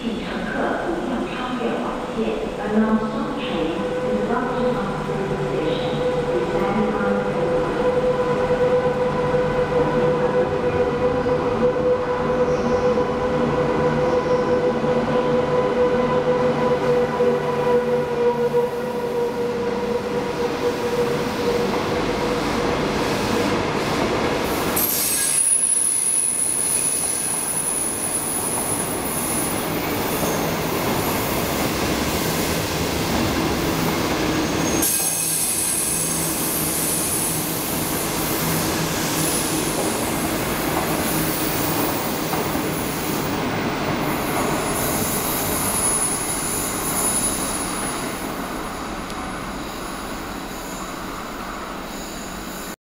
请乘客不要超越黄线，弯腰。